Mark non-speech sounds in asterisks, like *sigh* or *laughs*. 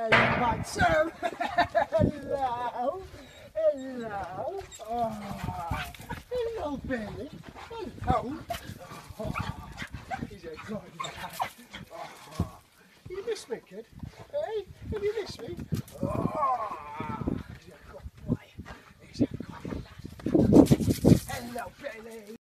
En sir! zo. Hallo. *laughs* Hallo. Oh. Hallo, Billy. Hallo. Oh. He's a good oh. You miss me, kid? Hey, have you miss me? Oh. He's a good boy. He's. Hello, Billy.